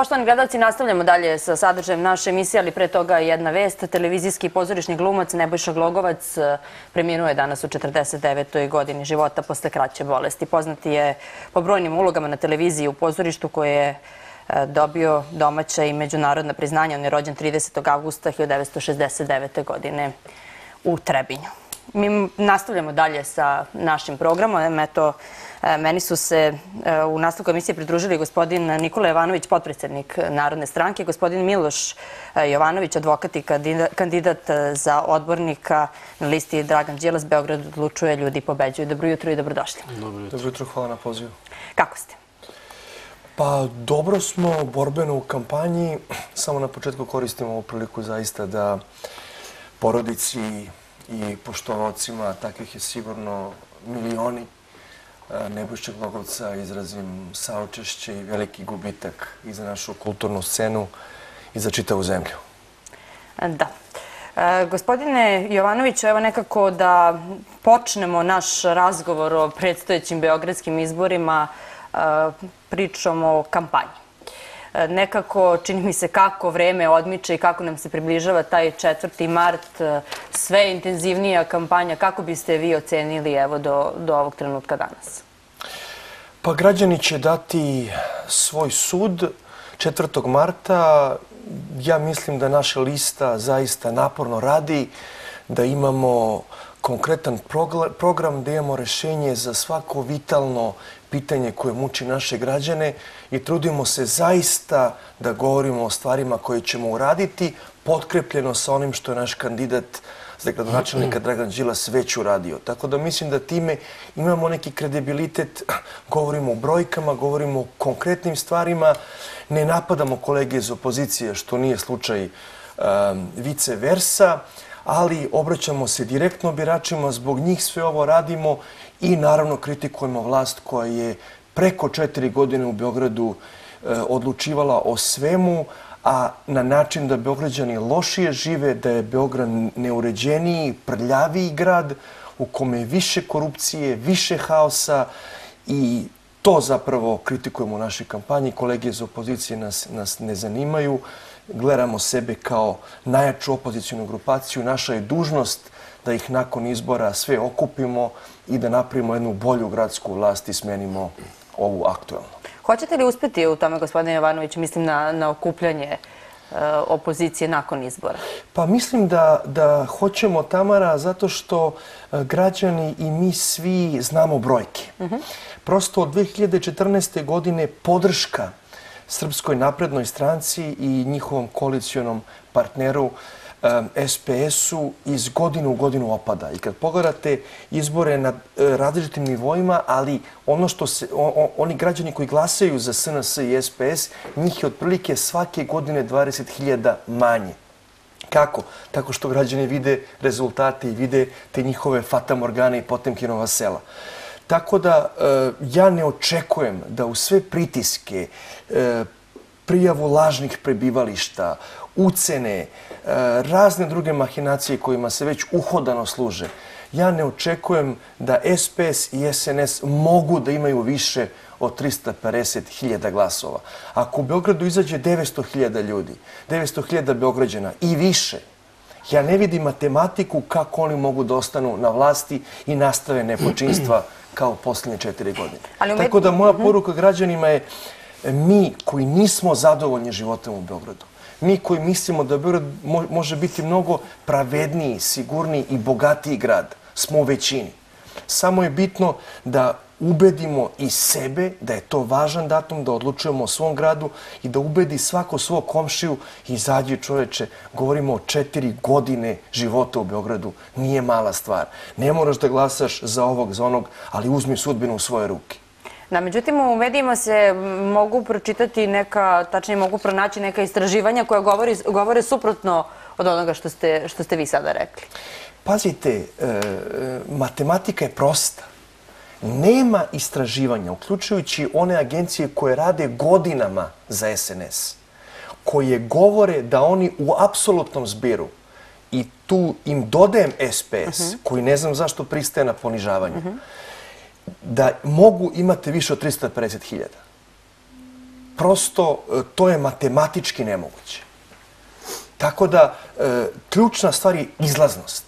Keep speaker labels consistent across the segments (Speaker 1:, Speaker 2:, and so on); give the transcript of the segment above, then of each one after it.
Speaker 1: Poštovani gledalci, nastavljamo dalje sa sadržajem naše emisije, ali pre toga jedna vest. Televizijski pozorišni glumac Nebojša Glogovac preminuje preminuo je danas u 49. godini života posle kraće bolesti. Poznati je po brojnim ulogama na televiziji u pozorištu koje je eh, dobio domaća i međunarodna priznanja. On je rođen 30. augusta 1969. godine u Trebinju. Mi nastavljamo dalje sa našim programom. Eto, e, meni su se e, u nastavku emisije pridružili gospodin Nikola Jovanović, potpredsjednik Narodne stranke, gospodin Miloš e, Jovanović, advokat i kandidat za odbornika na listi Dragan Đilas, Beograd odlučuje, ljudi pobeđuju. Dobro jutro i dobrodošli.
Speaker 2: Dobro jutro, hvala na pozivu.
Speaker 1: Kako ste?
Speaker 2: Pa dobro smo, borbeno u kampanji. Samo na početku koristimo ovu priliku zaista da porodici i poštovocima, takvih je sigurno milioni, e, Nebojšćeg Logovca izrazim saočešće i veliki gubitak i za našu kulturnu scenu i za čitavu zemlju.
Speaker 1: Da. E, gospodine Jovanoviću, evo nekako da počnemo naš razgovor o predstojećim beogradskim izborima e, pričom o kampanji. E, nekako čini mi se kako vreme odmiče i kako nam se približava taj 4. mart, e, sve intenzivnija kampanja. Kako biste vi ocenili evo do, do ovog trenutka danas?
Speaker 2: Pa građani će dati svoj sud 4. marta. Ja mislim da naša lista zaista naporno radi, da imamo konkretan program, da imamo rešenje za svako vitalno pitanje koje muči naše građane i trudimo se zaista da govorimo o stvarima koje ćemo uraditi, potkrepljeno sa onim što je naš kandidat za gradonačelnika Dragan Đilas već uradio. Tako da mislim da time imamo neki kredibilitet, govorimo o brojkama, govorimo o konkretnim stvarima, ne napadamo kolege iz opozicije, što nije slučaj um, vice versa, ali obraćamo se direktno biračima, zbog njih sve ovo radimo i naravno kritikujemo vlast koja je preko četiri godine u Beogradu e, odlučivala o svemu, a na način da Beograđani lošije žive, da je Beograd neuređeniji, prljaviji grad u kome je više korupcije, više haosa i to zapravo kritikujemo u našoj kampanji. Kolege iz opozicije nas, nas ne zanimaju. Gledamo sebe kao najjaču opozicijnu grupaciju. Naša je dužnost da ih nakon izbora sve okupimo i da napravimo jednu bolju gradsku vlast i smenimo ovu aktuelnu.
Speaker 1: Hoćete li uspeti u tome, gospodine Jovanović, mislim na, na okupljanje e, opozicije nakon izbora?
Speaker 2: Pa mislim da, da hoćemo, Tamara, zato što e, građani i mi svi znamo brojke. Uh mhm. -huh. Prosto od 2014. godine podrška Srpskoj naprednoj stranci i njihovom koalicijonom partneru SPS-u iz godinu u godinu opada. I kad pogledate izbore na e, različitim nivoima, ali ono što se, oni građani koji glasaju za SNS i SPS, njih je otprilike svake godine 20.000 manje. Kako? Tako što građani vide rezultate i vide te njihove fatamorgane i Potemkinova sela. Tako da e, ja ne očekujem da u sve pritiske, e, prijavu lažnih prebivališta, ucene, e, razne druge mahinacije kojima se već uhodano služe. Ja ne očekujem da SPS i SNS mogu da imaju više od 350.000 glasova. Ako u Beogradu izađe 900.000 ljudi, 900.000 Beograđana i više, ja ne vidim matematiku kako oni mogu da ostanu na vlasti i nastave nepočinstva kao posljednje četiri godine. Tako da moja mhm. poruka građanima je E, mi koji nismo zadovoljni životom u Beogradu, mi koji mislimo da Beograd može biti mnogo pravedniji, sigurniji i bogatiji grad, smo u većini. Samo je bitno da ubedimo i sebe da je to važan datum, da odlučujemo o svom gradu i da ubedi svako svog komšiju i izađe čoveče. Govorimo o četiri godine života u Beogradu. Nije mala stvar. Ne moraš da glasaš za ovog, za onog, ali uzmi sudbinu u svoje ruke.
Speaker 1: Da, međutim, u medijima se mogu pročitati neka, tačnije mogu pronaći neka istraživanja koja govori, govore suprotno od onoga što ste, što ste vi sada rekli.
Speaker 2: Pazite, e, matematika je prosta. Nema istraživanja, uključujući one agencije koje rade godinama za SNS, koje govore da oni u apsolutnom zbiru i tu im dodajem SPS, uh -huh. koji ne znam zašto pristaje na ponižavanje, uh -huh da mogu imati više od 350.000. prosto e, to je matematički nemoguće. Tako da, e, ključna stvar je izlaznost.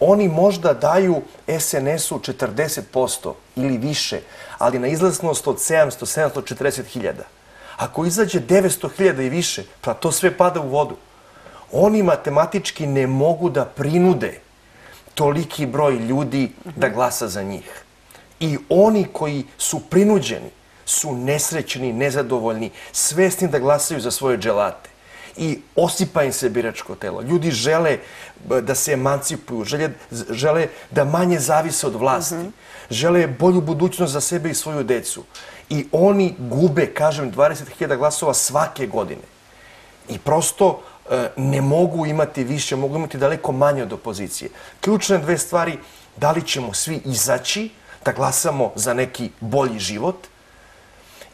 Speaker 2: Oni možda daju SNS-u 40% ili više, ali na izlaznost od 700-740 hiljada. Ako izađe 900 hiljada i više, pa to sve pada u vodu. Oni matematički ne mogu da prinude toliki broj ljudi da glasa za njih. I oni koji su prinuđeni su nesrećni, nezadovoljni, svesni da glasaju za svoje dželate. I osipa im se biračko telo. Ljudi žele da se emancipuju, žele, žele da manje zavise od vlasti, mm -hmm. žele bolju budućnost za sebe i svoju decu. I oni gube, kažem, 20.000 glasova svake godine. I prosto e, ne mogu imati više, mogu imati daleko manje od opozicije. Ključne dve stvari, da li ćemo svi izaći da glasamo za neki bolji život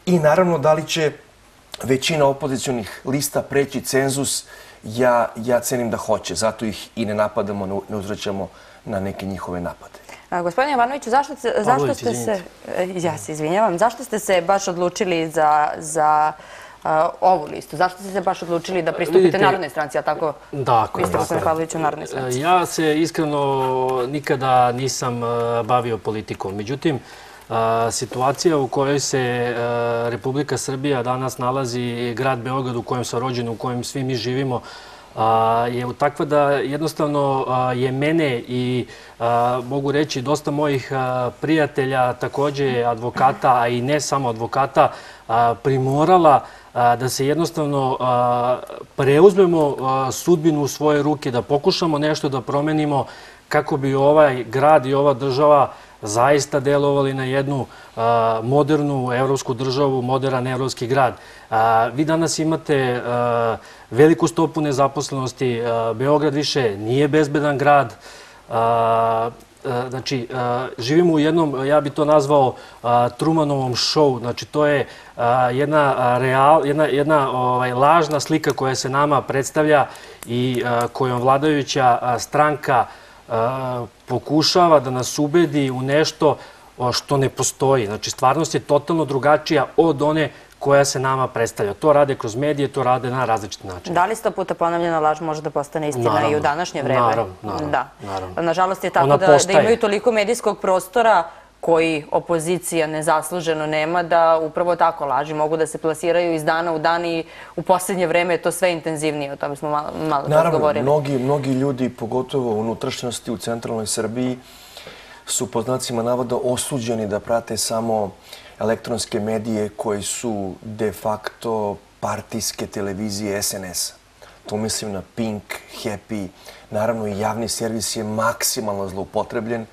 Speaker 2: i naravno da li će većina opozicionih lista preći cenzus, ja, ja cenim da hoće, zato ih i ne napadamo, ne uzrećamo na neke njihove napade.
Speaker 1: A, gospodine Ivanoviću, zašto, zašto ste se... E, ja se izvinjavam. Zašto ste se baš odlučili za, za ovu listu? Zašto ste se baš odlučili da pristupite Vidite, Narodnoj stranci, a tako
Speaker 3: dakle,
Speaker 1: vi ste gospodin Pavlović u Narodnoj stranci?
Speaker 3: Ja se iskreno nikada nisam bavio politikom. Međutim, situacija u kojoj se Republika Srbija danas nalazi, grad Beograd u kojem sam rođen, u kojem svi mi živimo, je takva da jednostavno je mene i mogu reći dosta mojih prijatelja, takođe advokata, a i ne samo advokata, primorala da se jednostavno preuzmemo sudbinu u svoje ruke, da pokušamo nešto da promenimo kako bi ovaj grad i ova država zaista delovali na jednu modernu evropsku državu, modern evropski grad. Vi danas imate veliku stopu nezaposlenosti. Beograd više nije bezbedan grad. E, znači, e, živimo u jednom, e, ja bi to nazvao Trumanovom show. Znači, to je jedna, real, jedna, jedna ovaj, lažna slika koja se nama predstavlja i kojom vladajuća stranka pokušava da nas ubedi u nešto što ne postoji. Znači, stvarnost je totalno drugačija od one koja se nama predstavlja. To rade kroz medije, to rade na različit način.
Speaker 1: Da li sto puta ponavljena laž može da postane istina i u današnje vreme?
Speaker 3: Naravno, naravno. Da.
Speaker 1: Nažalost je tako da, da imaju toliko medijskog prostora koji opozicija nezasluženo nema, da upravo tako laži mogu da se plasiraju iz dana u dan i u posljednje vreme je to sve intenzivnije. O tome smo malo, malo
Speaker 2: Naravno, govorili. Mnogi, mnogi ljudi, pogotovo u unutrašnjosti u centralnoj Srbiji, su po znacima navoda osuđeni da prate samo elektronske medije koji su de facto partijske televizije SNS-a. To mislim na Pink, Happy, naravno i javni servis je maksimalno zloupotrebljen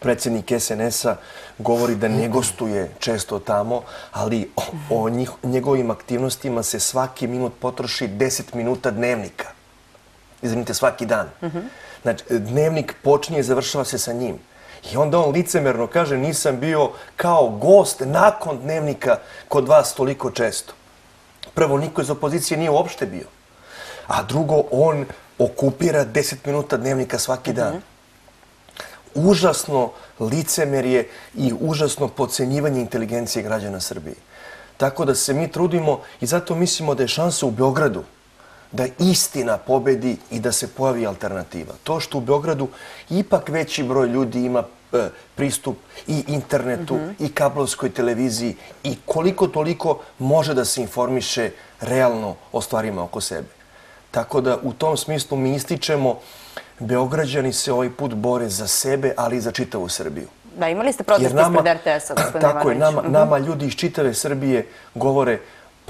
Speaker 2: predsjednik SNS-a govori da ne gostuje često tamo, ali o, njih, njegovim aktivnostima se svaki minut potroši 10 minuta dnevnika. Izvinite, svaki dan. Znači, dnevnik počinje i završava se sa njim. I onda on licemerno kaže nisam bio kao gost nakon dnevnika kod vas toliko često. Prvo, niko iz opozicije nije uopšte bio. A drugo, on okupira 10 minuta dnevnika svaki dan užasno licemerje i užasno pocenjivanje inteligencije građana Srbije. Tako da se mi trudimo i zato mislimo da je šansa u Beogradu da istina pobedi i da se pojavi alternativa. To što u Beogradu ipak veći broj ljudi ima e, pristup i internetu mm -hmm. i kablovskoj televiziji i koliko toliko može da se informiše realno o stvarima oko sebe. Tako da u tom smislu mi ističemo Beograđani se ovaj put bore za sebe, ali i za čitavu Srbiju.
Speaker 1: Da, imali ste protest ispred RTS-a, gospodine
Speaker 2: Tako je, nama, mhm. nama ljudi iz čitave Srbije govore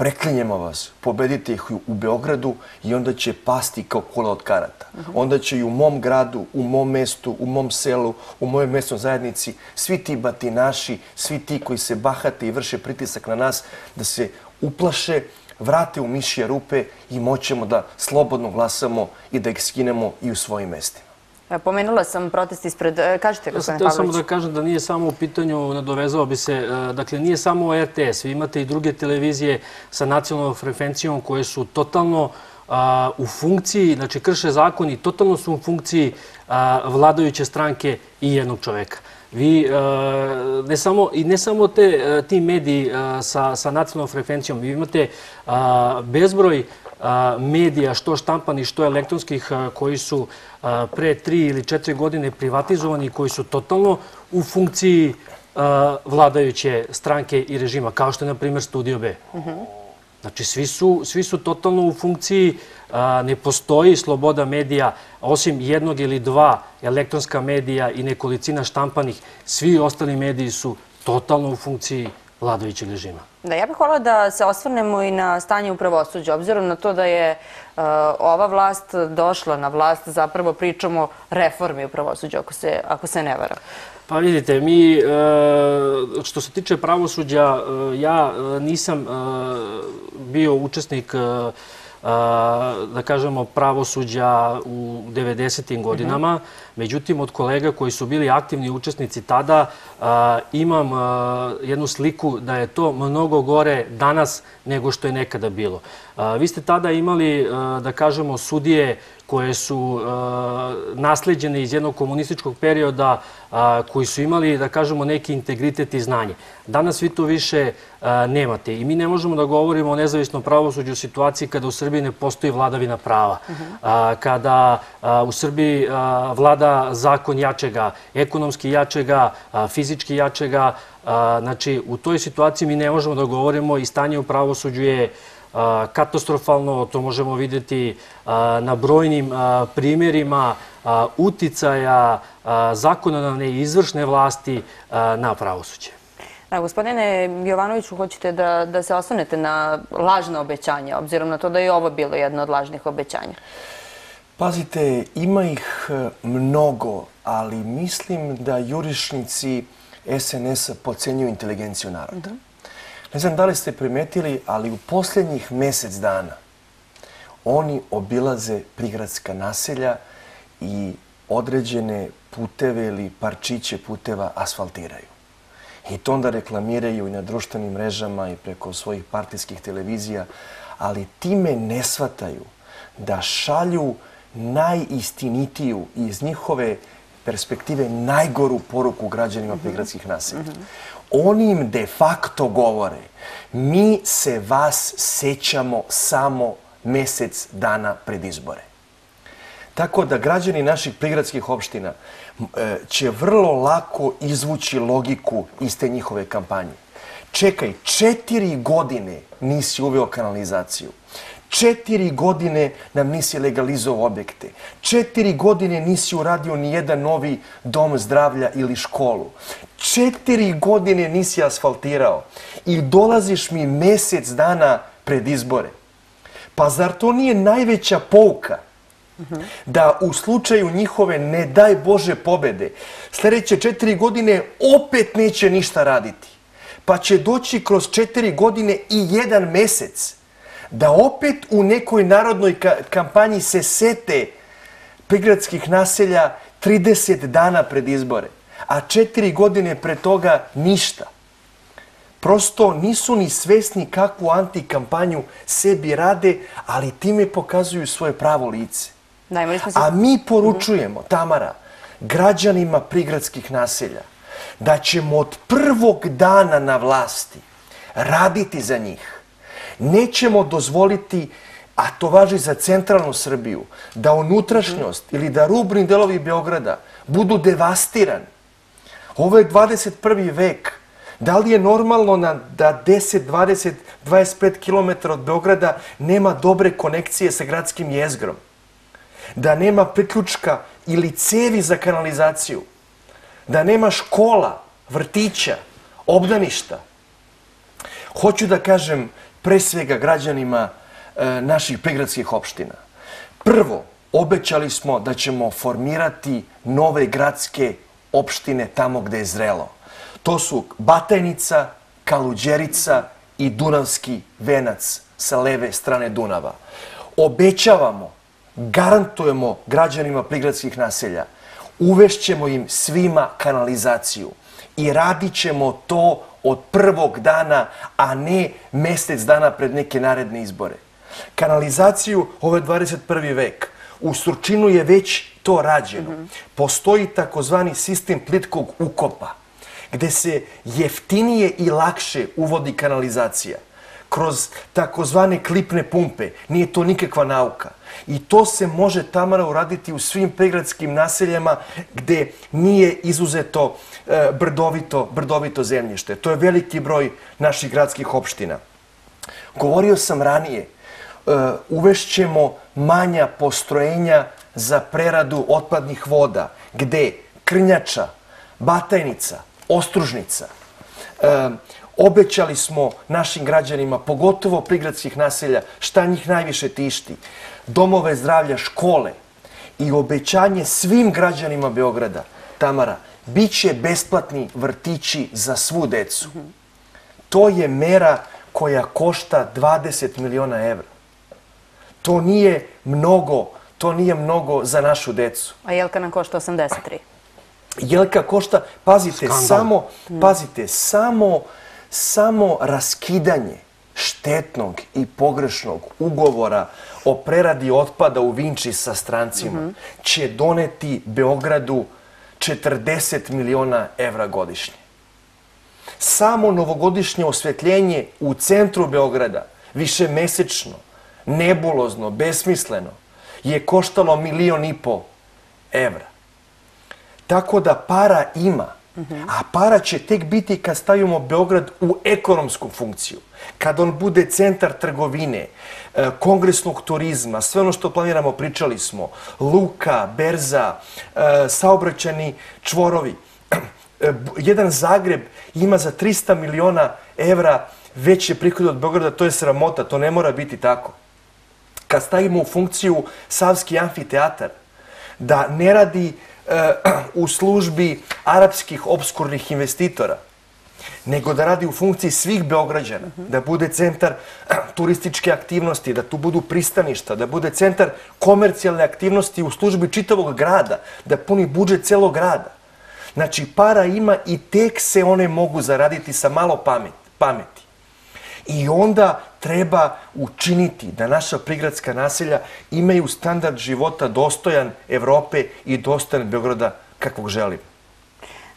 Speaker 2: preklinjemo vas, pobedite ih u Beogradu i onda će pasti kao kula od karata. Onda će i u mom gradu, u mom mestu, u mom selu, u mojoj mestnoj zajednici, svi ti batinaši, svi ti koji se bahate i vrše pritisak na nas, da se uplaše vrate u mišije rupe i moćemo da slobodno glasamo i da ih skinemo i u svojim mestima.
Speaker 1: E, pomenula sam protest ispred... E, kažete, gospodine Pavlović.
Speaker 3: Htio samo da kažem da nije samo u pitanju, nadovezao bi se, e, dakle, nije samo RTS. Vi imate i druge televizije sa nacionalnom frekvencijom koje su totalno u funkciji, znači krše zakon i totalno su u funkciji vladajuće stranke i jednog čoveka. Vi, e, ne samo, i ne samo te, e, ti mediji e, sa, sa nacionalnom frekvencijom, vi imate bezbroj medija, što štampani, što elektronskih, koji su pre tri ili četiri godine privatizovani, koji su totalno u funkciji vladajuće stranke i režima, kao što je, na primjer, Studio B. Znači, svi su, svi su totalno u funkciji, ne postoji sloboda medija, osim jednog ili dva elektronska medija i nekolicina štampanih, svi ostali mediji su totalno u funkciji vladajućeg režima.
Speaker 1: Da, ja bih hvala da se osvrnemo i na stanje u pravosuđu. Obzirom na to da je eh, ova vlast došla na vlast, zapravo pričamo reformi u pravosuđu, ako se, ako se ne vara.
Speaker 3: Pa vidite, mi, eh, što se tiče pravosuđa, eh, ja nisam bio učesnik da kažemo, pravosuđa u 90. godinama. Međutim, od kolega koji su bili aktivni učesnici tada, imam jednu sliku da je to mnogo gore danas nego što je nekada bilo. Vi ste tada imali, da kažemo, sudije koje su uh, nasljeđene iz jednog komunističkog perioda, uh, koji su imali, da kažemo, neki integritet i znanje. Danas vi to više uh, nemate. I mi ne možemo da govorimo o nezavisnom pravosuđu u situaciji kada u Srbiji ne postoji vladavina prava. Kada u Srbiji vlada zakon jačega, ekonomski jačega, fizički jačega, znači u toj situaciji mi ne možemo da govorimo i stanje u pravosuđu je katastrofalno, to možemo vidjeti na brojnim primjerima uticaja zakonodavne i izvršne vlasti na pravosuđe.
Speaker 1: Gospodine Jovanoviću, hoćete da se osvrnete na lažne obećanja, obzirom na to da je ovo bilo jedno od lažnih obećanja?
Speaker 2: Pazite, ima ih e, mnogo, ali mislim da jurišnici SNS-a pocenjuju inteligenciju naroda. Ne znam da li ste primetili, ali u posljednjih mjesec dana oni obilaze prigradska naselja i određene puteve ili parčiće puteva asfaltiraju. I to onda reklamiraju i na društvenim mrežama i preko svojih partijskih televizija, ali time ne shvataju da šalju najistinitiju iz njihove perspektive najgoru poruku građanima prigradskih naselja mhm oni im de facto govore mi se vas sećamo samo mesec dana pred izbore. Tako da građani naših prigradskih opština e, će vrlo lako izvući logiku iz te njihove kampanje. Čekaj, četiri godine nisi uveo kanalizaciju. Četiri godine nam nisi legalizovao objekte. Četiri godine nisi uradio ni jedan novi dom zdravlja ili školu. Četiri godine nisi asfaltirao i dolaziš mi mjesec dana pred izbore. Pa zar to nije najveća pouka da u slučaju njihove ne daj Bože pobede sljedeće četiri godine opet neće ništa raditi. Pa će doći kroz četiri godine i jedan mesec da opet u nekoj narodnoj kampanji se sete prigradskih naselja 30 dana pred izbore, a četiri godine pred toga ništa. Prosto nisu ni svesni kakvu antikampanju sebi rade, ali time pokazuju svoje pravo lice. A mi poručujemo, Tamara, građanima prigradskih naselja, da ćemo od prvog dana na vlasti raditi za njih nećemo dozvoliti, a to važi za centralnu Srbiju, da unutrašnjost ili da rubni delovi Beograda budu devastirani. Ovo je 21. vek. Da li je normalno na, da 10, 20, 25 km od Beograda nema dobre konekcije sa gradskim jezgrom? Da nema priključka ili cevi za kanalizaciju? Da nema škola, vrtića, obdaništa? Hoću da kažem, pre svega građanima e, naših prigradskih opština. Prvo, obećali smo da ćemo formirati nove gradske opštine tamo gde je zrelo. To su Batajnica, Kaluđerica i Dunavski venac sa leve strane Dunava. Obećavamo, garantujemo građanima prigradskih naselja, uvešćemo im svima kanalizaciju i radit ćemo to od prvog dana, a ne mjesec dana pred neke naredne izbore. Kanalizaciju, ovo je 21. vek, U Surčinu je već to rađeno. Postoji takozvani sistem plitkog ukopa, gde se jeftinije i lakše uvodi kanalizacija kroz takozvane klipne pumpe. Nije to nikakva nauka. I to se može Tamara uraditi u svim pregradskim naseljama gde nije izuzeto e, brdovito, brdovito zemljište. To je veliki broj naših gradskih opština. Govorio sam ranije, e, uvešćemo manja postrojenja za preradu otpadnih voda, gde Krnjača, Batajnica, Ostružnica, e, obećali smo našim građanima, pogotovo prigradskih naselja, šta njih najviše tišti, domove zdravlja, škole i obećanje svim građanima Beograda, Tamara, bit će besplatni vrtići za svu decu. To je mera koja košta 20 miliona evra. To nije mnogo, to nije mnogo za našu decu.
Speaker 1: A Jelka nam košta 83.
Speaker 2: Jelka košta, pazite,
Speaker 3: Skandal.
Speaker 2: samo, pazite, samo, samo raskidanje štetnog i pogrešnog ugovora o preradi otpada u Vinči sa strancima će doneti Beogradu 40 miliona evra godišnje. Samo novogodišnje osvetljenje u centru Beograda, više mesečno, nebulozno, besmisleno, je koštalo milion i po evra. Tako da para ima, a para će tek biti kad stavimo Beograd u ekonomsku funkciju. Kad on bude centar trgovine, e, kongresnog turizma, sve ono što planiramo, pričali smo, luka, berza, e, saobraćani čvorovi. E, jedan Zagreb ima za 300 miliona evra veće prihode od Beograda, to je sramota, to ne mora biti tako kad stavimo u funkciju Savski amfiteatar, da ne radi e, u službi arapskih obskurnih investitora, nego da radi u funkciji svih Beograđana, da bude centar turističke aktivnosti, da tu budu pristaništa, da bude centar komercijalne aktivnosti u službi čitavog grada, da puni budžet celog grada. Znači, para ima i tek se one mogu zaraditi sa malo pamet, pameti. I onda treba učiniti da naša prigradska naselja imaju standard života dostojan Evrope i dostojan Beograda kakvog želimo.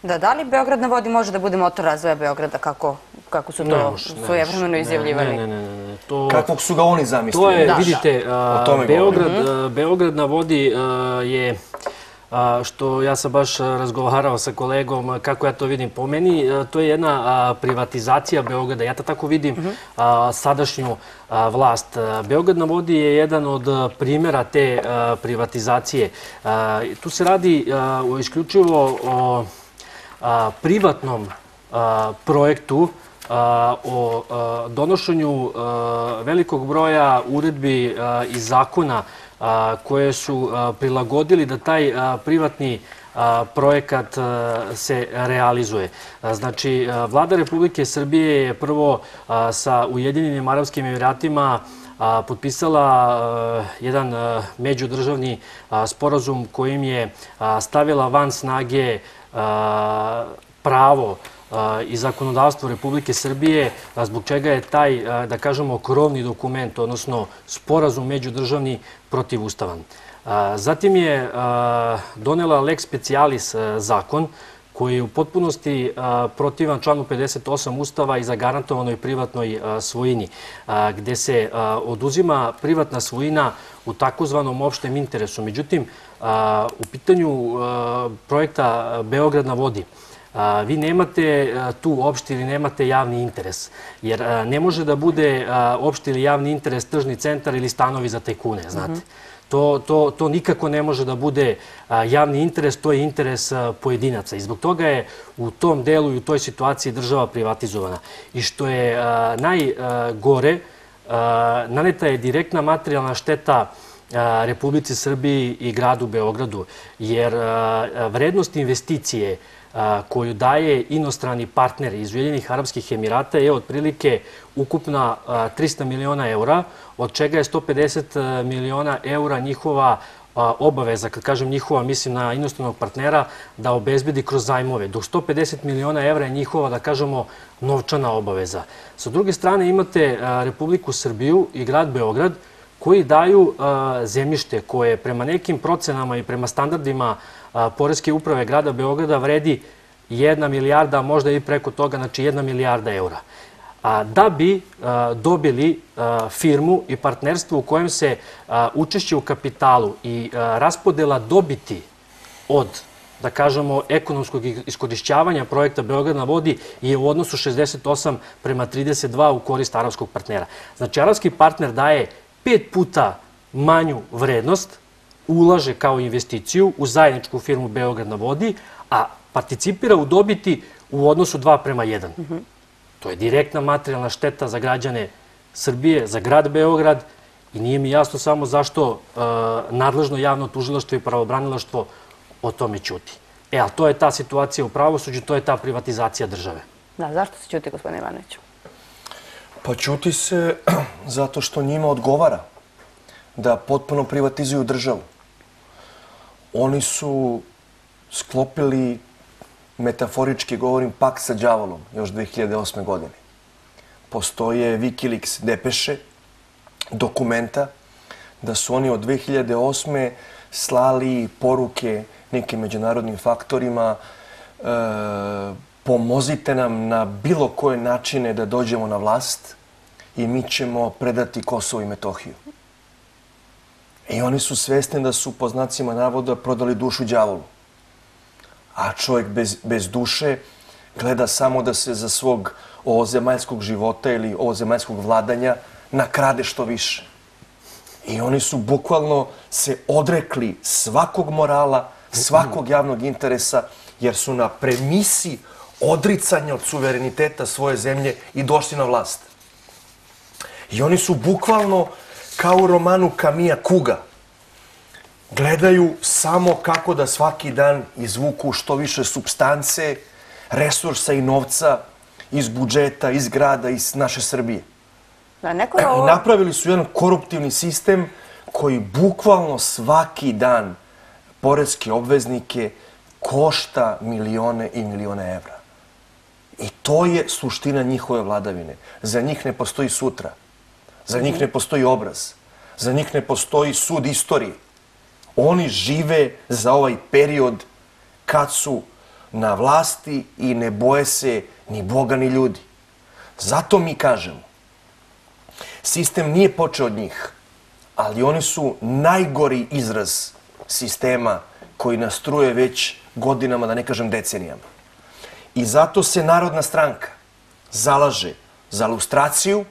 Speaker 1: Da, da li Beograd na vodi može da bude motor razvoja Beograda, kako, kako su to svojevremeno
Speaker 3: može.
Speaker 1: izjavljivali?
Speaker 3: Ne, ne, ne. To,
Speaker 2: Kakvog su ga oni
Speaker 3: to
Speaker 2: zamislili?
Speaker 3: je,
Speaker 1: Da,
Speaker 3: vidite, a, Beograd, na vodi a, je što ja sam baš razgovarao sa kolegom kako ja to vidim po meni, to je jedna privatizacija Beograda. Ja to tako vidim a, sadašnju vlast. Beograd na vodi je jedan od primjera te privatizacije. Tu se radi isključivo o privatnom projektu o donošenju velikog broja uredbi i zakona a, koje su a, prilagodili da taj privatni projekat se realizuje. Znači, vlada Republike Srbije je prvo sa Ujedinjenim Arabskim Emiratima potpisala jedan međudržavni sporazum kojim je stavila van snage pravo i zakonodavstvo Republike Srbije, a, zbog čega je taj, da kažemo, krovni dokument, odnosno sporazum međudržavni protivustavan. A, Zatim je donela lex specialis zakon koji je u potpunosti protivan članu 58 Ustava i zagarantovanoj privatnoj svojini, gde se oduzima privatna svojina u takozvanom opštem interesu. Međutim, u pitanju projekta Beograd na vodi, vi nemate tu opšti ili nemate javni interes. Jer ne može da bude opšti ili javni interes tržni centar ili stanovi za tajkune, znate. To, to, to nikako ne može da bude javni interes, to je interes pojedinaca. I zbog toga je u tom delu i u toj situaciji država privatizovana. I što je najgore, naneta je direktna materijalna šteta Republici Srbiji i gradu Beogradu, jer vrednost investicije a, koju daje inostrani partner iz Ujedinjenih Arabskih Emirata je otprilike ukupna a, 300 miliona eura, od čega je 150 miliona eura njihova obaveza, kad kažem njihova, mislim na inostranog partnera, da obezbedi kroz zajmove, dok 150 miliona evra je njihova, da kažemo, novčana obaveza. Sa druge strane imate Republiku Srbiju i grad Beograd, koji daju zemljište koje prema nekim procenama i prema standardima Poreske uprave grada Beograda vredi jedna milijarda, možda i preko toga, znači jedna milijarda eura. Da bi dobili firmu i partnerstvo u kojem se učešće u kapitalu i raspodela dobiti od da kažemo, ekonomskog iskorišćavanja projekta Beograd na vodi je u odnosu 68 prema 32 u korist arabskog partnera. Znači, arabski partner daje pet puta manju vrednost, ulaže kao investiciju u zajedničku firmu Beograd na vodi, a participira u dobiti u odnosu 2 prema 1. To je direktna materijalna šteta za građane Srbije, za grad Beograd i nije mi jasno samo zašto e, nadležno javno tužilaštvo i pravobranilaštvo o tome ćuti. E, ali to je ta situacija u pravosuđu, to je ta privatizacija države.
Speaker 1: Da, zašto se ćuti, gospodine Ivanoviću?
Speaker 2: Pa ćuti se zato što njima odgovara da potpuno privatizuju državu. Oni su sklopili, metaforički govorim, pak sa džavolom još 2008. godine. Postoje Wikileaks depeše, dokumenta, da su oni od 2008. slali poruke nekim međunarodnim faktorima, e, pomozite nam na bilo koje načine da dođemo na vlast i mi ćemo predati Kosovo i Metohiju. I oni su svesni da su po znacima navoda prodali dušu djavolu. A čovjek bez, bez duše gleda samo da se za svog ozemaljskog života ili ozemaljskog vladanja nakrade što više. I oni su bukvalno se odrekli svakog morala, svakog javnog interesa, jer su na premisi odricanja od suvereniteta svoje zemlje i došli na vlast. I oni su bukvalno kao u romanu Kamija Kuga. Gledaju samo kako da svaki dan izvuku što više substance, resursa i novca iz budžeta, iz grada, iz naše Srbije.
Speaker 1: Da, neko je ovo...
Speaker 2: Napravili su jedan koruptivni sistem koji bukvalno svaki dan porezke obveznike košta milione i milione evra. I to je suština njihove vladavine. Za njih ne postoji sutra. Za njih ne postoji obraz. Za njih ne postoji sud istorije. Oni žive za ovaj period kad su na vlasti i ne boje se ni Boga ni ljudi. Zato mi kažemo, sistem nije počeo od njih, ali oni su najgori izraz sistema koji nastruje već godinama, da ne kažem decenijama. I zato se Narodna stranka zalaže za lustraciju,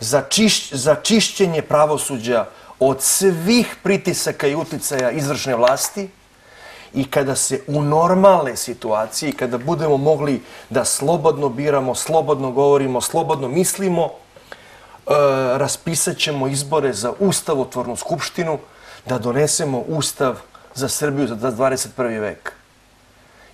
Speaker 2: za, čiš, za čišćenje pravosuđa od svih pritisaka i uticaja izvršne vlasti i kada se u normalne situacije, kada budemo mogli da slobodno biramo, slobodno govorimo, slobodno mislimo, e, raspisat ćemo izbore za ustavotvornu skupštinu, da donesemo ustav za Srbiju za 21. vek.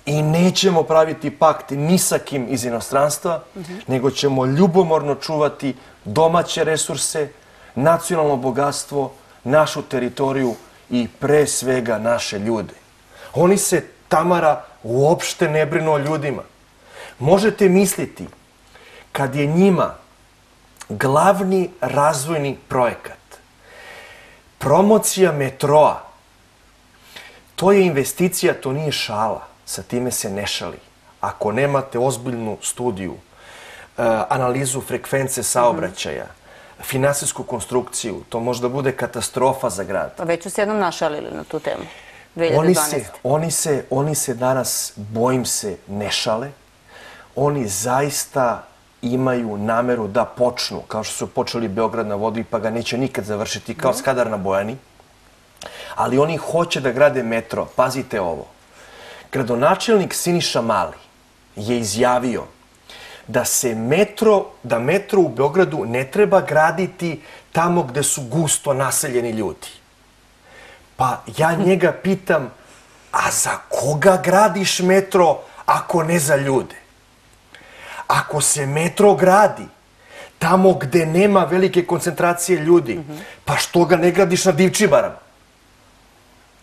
Speaker 2: I nećemo praviti pakt ni sa kim iz inostranstva, mm -hmm. nego ćemo ljubomorno čuvati domaće resurse, nacionalno bogatstvo, našu teritoriju i pre svega naše ljude. Oni se, Tamara, uopšte ne brinu o ljudima. Možete misliti, kad je njima glavni razvojni projekat promocija metroa, to je investicija, to nije šala. Sa time se ne šali. Ako nemate ozbiljnu studiju, eh, analizu frekvence saobraćaja, finansijsku konstrukciju, to može da bude katastrofa za grad.
Speaker 1: Pa već su se jednom našalili na tu temu.
Speaker 2: 2012. Oni se, oni, se, oni se danas, bojim se, ne šale. Oni zaista imaju nameru da počnu, kao što su počeli Beograd na vodi, pa ga neće nikad završiti, kao Skadar na Bojani. Ali oni hoće da grade metro. Pazite ovo. Gradonačelnik Siniša Mali je izjavio da se metro, da metro u Beogradu ne treba graditi tamo gde su gusto naseljeni ljudi. Pa ja njega pitam, a za koga gradiš metro ako ne za ljude? Ako se metro gradi tamo gde nema velike koncentracije ljudi, pa što ga ne gradiš na Divčibarama?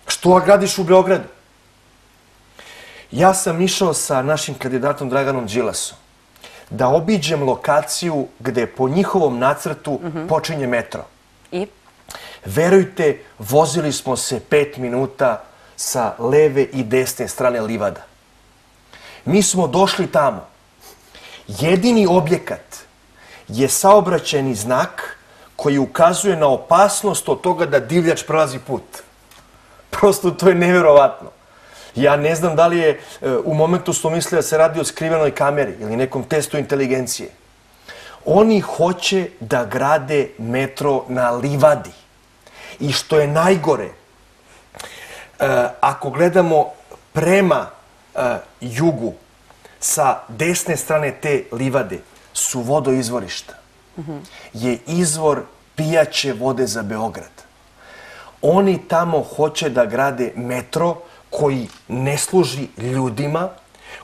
Speaker 2: Što ga gradiš u Beogradu? Ja sam išao sa našim kandidatom Draganom Đilasom da obiđem lokaciju gde po njihovom nacrtu počinje metro.
Speaker 1: I?
Speaker 2: Verujte, vozili smo se pet minuta sa leve i desne strane livada. Mi smo došli tamo. Jedini objekat je saobraćeni znak koji ukazuje na opasnost od toga da divljač prelazi put. Prosto to je neverovatno. Ja ne znam da li je e, u momentu smo mislili da se radi o skrivenoj kameri ili nekom testu inteligencije. Oni hoće da grade metro na livadi. I što je najgore, e, ako gledamo prema e, jugu, sa desne strane te livade su vodoizvorišta. Je izvor pijaće vode za Beograd. Oni tamo hoće da grade metro koji ne služi ljudima,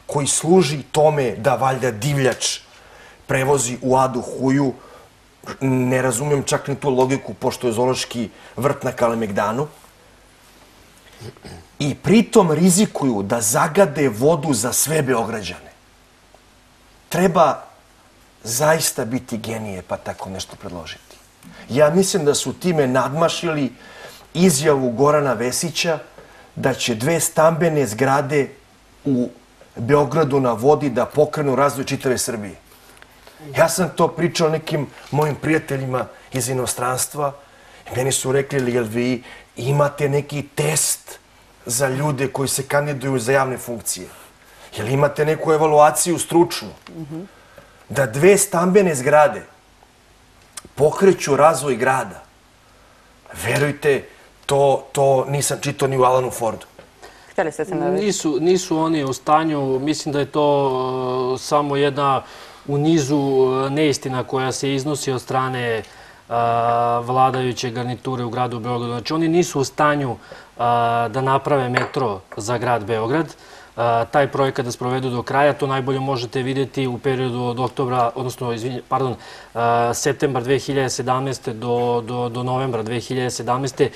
Speaker 2: koji služi tome da valjda divljač prevozi u Adu Huju. Ne razumijem čak ni tu logiku, pošto je zološki vrt na Kalemegdanu. I pritom rizikuju da zagade vodu za sve Beograđane. Treba zaista biti genije pa tako nešto predložiti. Ja mislim da su time nadmašili izjavu Gorana Vesića da će dve stambene zgrade u Beogradu na vodi da pokrenu razvoj čitave Srbije. Ja sam to pričao nekim mojim prijateljima iz inostranstva i meni su rekli, jel vi imate neki test za ljude koji se kandiduju za javne funkcije? Jel imate neku evaluaciju stručnu? Da dve stambene zgrade pokreću razvoj grada. Verujte, to, to nisam čitao ni u Alanu Fordu.
Speaker 1: Htjeli ste se navesti?
Speaker 3: Nisu, nisu oni u stanju, mislim da je to uh, samo jedna u nizu uh, neistina koja se iznosi od strane uh, vladajuće garniture u gradu Beogradu. Znači oni nisu u stanju uh, da naprave metro za grad Beograd taj projekat da sprovedu do kraja. To najbolje možete vidjeti u periodu od oktobra, odnosno, pardon, septembar 2017. do, do, do novembra 2017.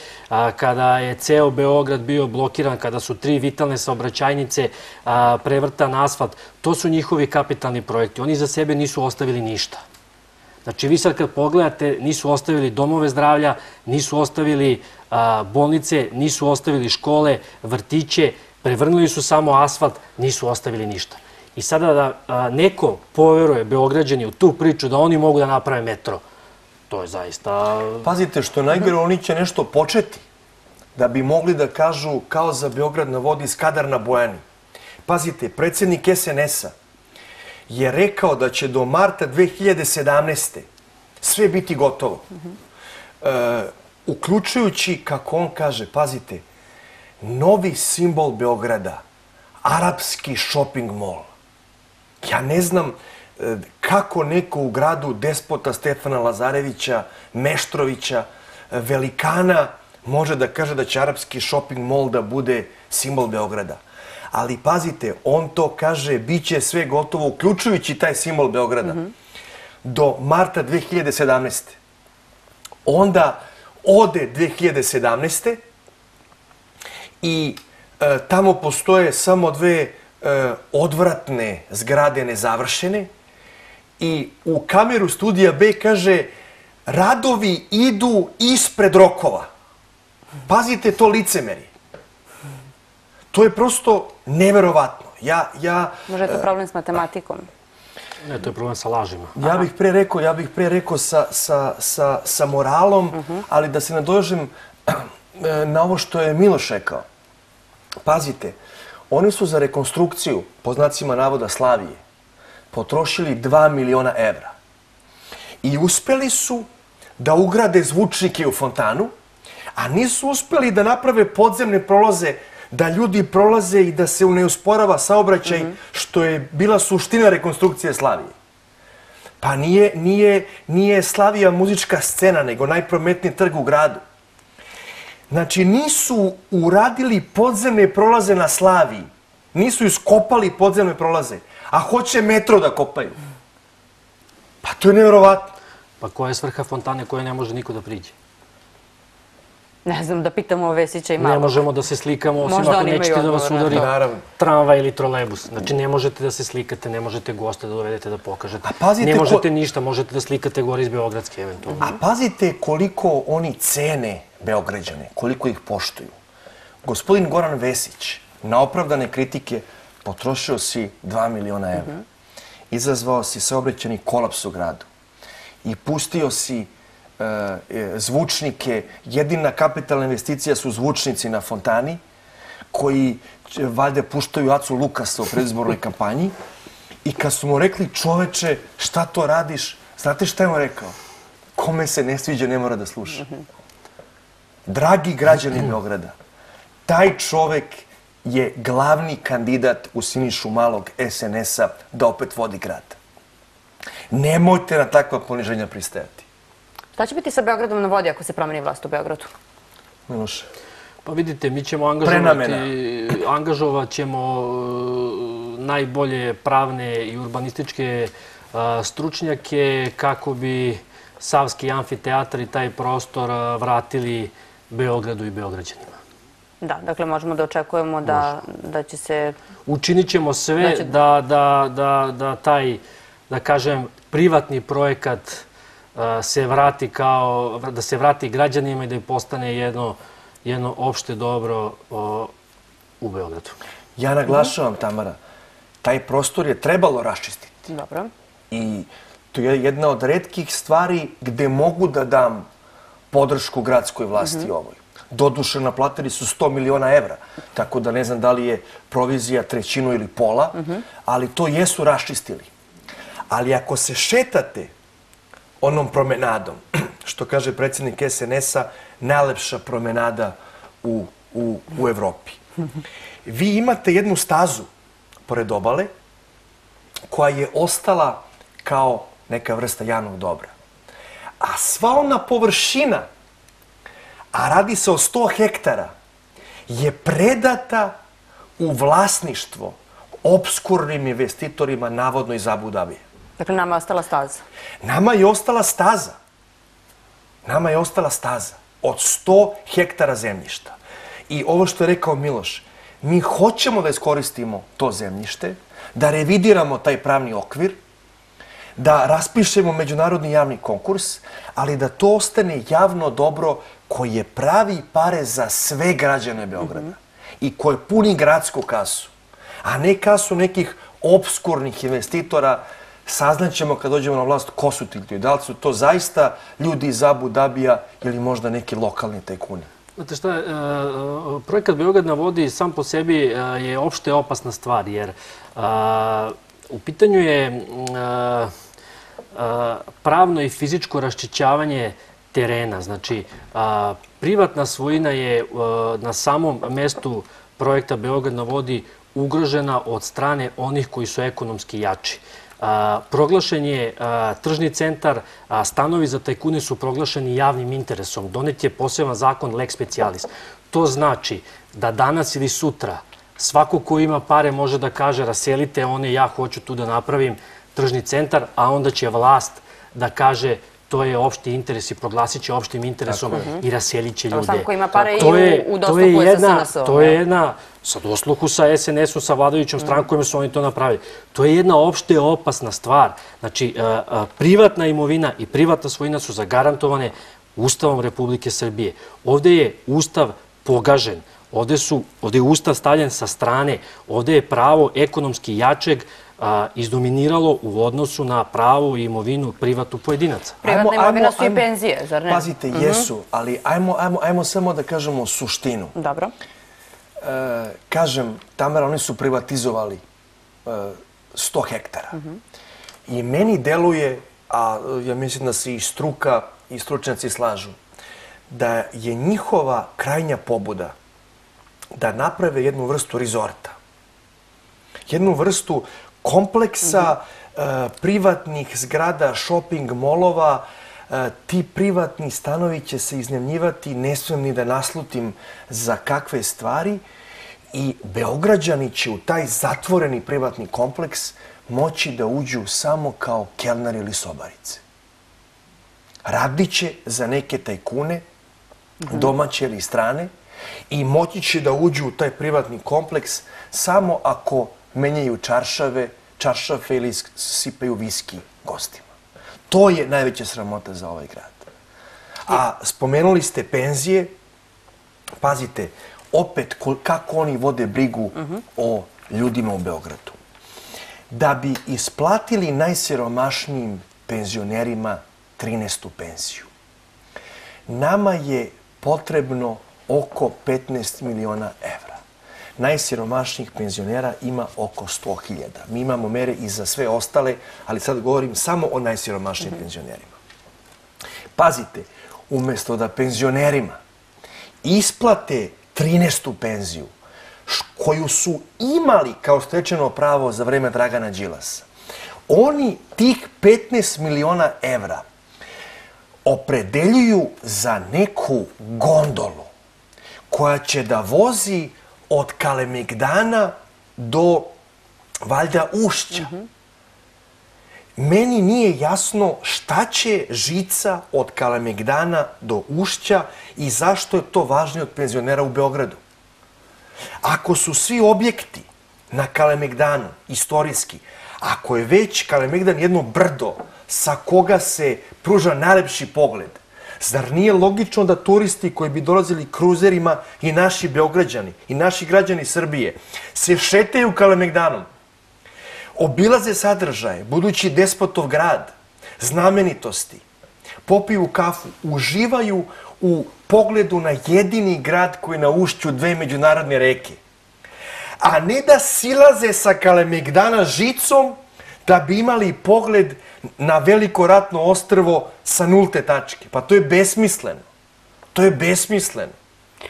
Speaker 3: kada je ceo Beograd bio blokiran, kada su tri vitalne saobraćajnice prevrtan asfalt. To su njihovi kapitalni projekti. Oni za sebe nisu ostavili ništa. Znači, vi sad kad pogledate, nisu ostavili domove zdravlja, nisu ostavili bolnice, nisu ostavili škole, vrtiće, prevrnuli su samo asfalt, nisu ostavili ništa. I sada da neko poveruje Beograđani u tu priču da oni mogu da naprave metro, to je zaista...
Speaker 2: Pazite, što najgore, oni će nešto početi da bi mogli da kažu kao za Beograd na vodi Skadar na Bojani. Pazite, predsjednik SNS-a je rekao da će do marta 2017. sve biti gotovo. E, uključujući, kako on kaže, pazite, novi simbol Beograda, arapski shopping mall. Ja ne znam e, kako neko u gradu despota Stefana Lazarevića, Meštrovića, e, velikana, može da kaže da će arapski shopping mall da bude simbol Beograda. Ali pazite, on to kaže, bit će sve gotovo, uključujući taj simbol Beograda, do marta 2017. Onda ode 2017 i e, tamo postoje samo dve e, odvratne zgrade nezavršene i u kameru studija B kaže radovi idu ispred rokova. Pazite to licemeri. To je prosto neverovatno. Ja, ja,
Speaker 1: Može je to problem s matematikom?
Speaker 3: Ne, to je problem sa lažima.
Speaker 2: Ja bih pre rekao, ja bih pre rekao sa, sa, sa, sa moralom, uh -huh. ali da se nadožem na ovo što je Miloš rekao. Pazite, oni su za rekonstrukciju, po znacima navoda Slavije, potrošili 2 miliona evra. I uspeli su da ugrade zvučnike u fontanu, a nisu uspeli da naprave podzemne prolaze da ljudi prolaze i da se ne usporava saobraćaj, mm -hmm. što je bila suština rekonstrukcije Slavije. Pa nije, nije, nije Slavija muzička scena, nego najprometniji trg u gradu. Znači, nisu uradili podzemne prolaze na Slaviji. Nisu iskopali podzemne prolaze. A hoće metro da kopaju. Pa to je nevjerovatno.
Speaker 3: Pa koja je svrha fontane koja ne može niko da priđe?
Speaker 1: Ne znam, da pitamo Vesića i
Speaker 3: Ne
Speaker 1: Malog.
Speaker 3: možemo da se slikamo osim
Speaker 1: Možda
Speaker 3: ako nećete da vas udari.
Speaker 2: Naravno.
Speaker 3: tramvaj ili trolebus. Znači ne možete da se slikate, ne možete goste da dovedete da pokažete.
Speaker 2: A pazite
Speaker 3: ne
Speaker 2: ko-
Speaker 3: možete ništa, možete da slikate gore iz Beogradske eventualno.
Speaker 2: A pazite koliko oni cene Beograđane, koliko ih poštuju. Gospodin Goran Vesić na opravdane kritike potrošio si 2 miliona evra. Izazvao si saobraćeni kolaps u gradu. I pustio si E, zvučnike. Jedina kapitalna investicija su zvučnici na fontani koji će, valjda puštaju Acu Lukasa u predizbornoj kampanji. I kad su mu rekli čoveče šta to radiš, znate šta je mu rekao? Kome se ne sviđa ne mora da sluša. Dragi građani Beograda, taj čovek je glavni kandidat u Sinišu Malog SNS-a da opet vodi grad. Nemojte na takva poniženja pristajati.
Speaker 1: Šta će biti sa Beogradom na vodi ako se promeni vlast u Beogradu?
Speaker 2: Miloše.
Speaker 3: Pa vidite, mi ćemo angažovati, angažovat ćemo e, najbolje pravne i urbanističke e, stručnjake kako bi Savski amfiteatar i taj prostor e, vratili Beogradu i Beograđanima.
Speaker 1: Da, dakle možemo da očekujemo da, da će se...
Speaker 3: Učinit ćemo sve da, da, da, da taj, da kažem, privatni projekat e, se vrati kao, da se vrati građanima i da postane jedno, jedno opšte dobro o, u Beogradu.
Speaker 2: Ja naglašavam, Tamara, taj prostor je trebalo raščistiti.
Speaker 1: Dobro.
Speaker 2: I to je jedna od redkih stvari gde mogu da dam podršku gradskoj vlasti ovoj. Doduše, naplatili su 100 miliona evra, tako da ne znam da li je provizija trećinu ili pola, ali to jesu raščistili. Ali ako se šetate onom promenadom, što kaže predsjednik SNS-a, najlepša promenada u, u, u Evropi. Vi imate jednu stazu pored obale, koja je ostala kao neka vrsta javnog dobra. A sva ona površina, a radi se o 100 hektara, je predata u vlasništvo obskurnim investitorima, navodno iz Abu Dhabije.
Speaker 1: Dakle, nama je ostala staza.
Speaker 2: Nama je ostala staza. Nama je ostala staza od 100 hektara zemljišta. I ovo što je rekao Miloš, mi hoćemo da iskoristimo to zemljište, da revidiramo taj pravni okvir, da raspišemo međunarodni javni konkurs, ali da to ostane javno dobro koje pravi pare za sve građane Beograda i koje puni gradsku kasu, a ne kasu nekih obskurnih investitora. Saznaćemo kad dođemo na vlast ko su ti ljudi. Da li su to zaista ljudi iz Abu Dabija ili možda neki lokalni tajkuni.
Speaker 3: Znate šta, e, projekat Beograd na vodi sam po sebi e, je opšte opasna stvar, jer e, u pitanju je e, e, pravno i fizičko raščićavanje terena. Znači, privatna svojina je na samom mestu projekta Beograd na vodi ugrožena od strane onih koji su ekonomski jači. A, proglašen je a, tržni centar, a stanovi za tajkune su proglašeni javnim interesom. Donet je poseban zakon Lex Specialis. To znači da danas ili sutra svako ko ima pare može da kaže raselite one, ja hoću tu da napravim tržni centar, a onda će vlast da kaže to je opšti interes i proglasit će opštim interesom i raselit će ljude.
Speaker 1: sam ko ima pare i
Speaker 3: To je-
Speaker 1: u- u
Speaker 3: to je
Speaker 1: sa
Speaker 3: jedna-
Speaker 1: SNS-om,
Speaker 3: To je jedna, sa dosluhu sa SNS-om, sa vladajućom strankom, su oni to napravili. To je jedna opšte opasna stvar. Znači, a, a, privatna imovina i privatna svojina su zagarantovane Ustavom Republike Srbije. Ovde je Ustav pogažen. Ovde, su, ovde je Ustav stavljen sa strane. Ovde je pravo ekonomski jačeg a, izdominiralo u odnosu na pravo i imovinu privatu pojedinaca.
Speaker 1: Privatna imovina su i penzije, zar ne?
Speaker 2: Pazite, jesu, ali ajmo, ajmo, ajmo samo da kažemo suštinu.
Speaker 1: Dobro.
Speaker 2: E, kažem, Tamara, oni su privatizovali e, 100 hektara. I meni deluje, a e, ja mislim da se i struka i stručnjaci slažu, da je njihova krajnja pobuda da naprave jednu vrstu rizorta. Jednu vrstu kompleksa e, privatnih zgrada, shopping molova, e, ti privatni stanovi će se iznajmljivati, ne smijem ni da naslutim za kakve stvari i Beograđani će u taj zatvoreni privatni kompleks moći da uđu samo kao kelner ili sobarice. Radit će za neke tajkune domaće ili strane, i moći će da uđu u taj privatni kompleks samo ako menjaju čaršave, čaršafe ili sipaju viski gostima. To je najveća sramota za ovaj grad. A spomenuli ste penzije, pazite, opet kako oni vode brigu o ljudima u Beogradu. Da bi isplatili najsiromašnijim penzionerima 13. penziju. Nama je potrebno oko 15 miliona evra. Najsiromašnijih penzionera ima oko 100.000. Mi imamo mere i za sve ostale, ali sad govorim samo o najsiromašnijim penzionerima. Pazite, umjesto da penzionerima isplate 13. penziju, koju su imali kao stečeno pravo za vreme Dragana Đilasa, oni tih 15 miliona evra opredeljuju za neku gondolu koja će da vozi od Kalemegdana do valjda Ušća. Mm -hmm. Meni nije jasno šta će žica od Kalemegdana do Ušća i zašto je to važnije od penzionera u Beogradu. Ako su svi objekti na Kalemegdanu istorijski, ako je već Kalemegdan jedno brdo sa koga se pruža najlepši pogled, Zar nije logično da turisti koji bi dolazili kruzerima i naši beograđani i naši građani Srbije se šetaju Kalemegdanom, obilaze sadržaje, budući despotov grad, znamenitosti, popiju kafu, uživaju u pogledu na jedini grad koji na ušću dve međunarodne reke, a ne da silaze sa Kalemegdana žicom da bi imali pogled na veliko ratno ostrvo sa nulte tačke. Pa to je besmisleno. To je besmisleno.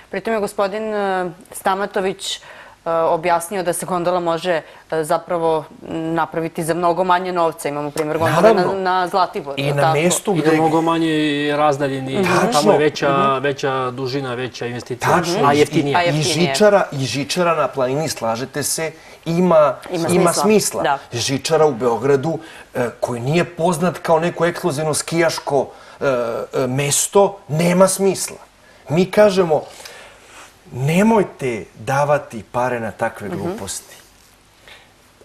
Speaker 1: Pritom je gospodin e, Stamatović e, objasnio da se gondola može e, zapravo napraviti za mnogo manje novca. Imamo primjer gondole na, na Zlatiboru.
Speaker 2: I na mjestu
Speaker 3: gdje... I mnogo manje razdaljeni. Tamo je veća, mhm. veća dužina, veća investicija.
Speaker 2: Tačno. A jeftinije. I žičara, I žičara na planini, slažete se, ima, ima, ima smisla. Da. Žičara u Beogradu, e, koji nije poznat kao neko ekskluzivno skijaško e, e, mesto, nema smisla. Mi kažemo, nemojte davati pare na takve mhm. gluposti.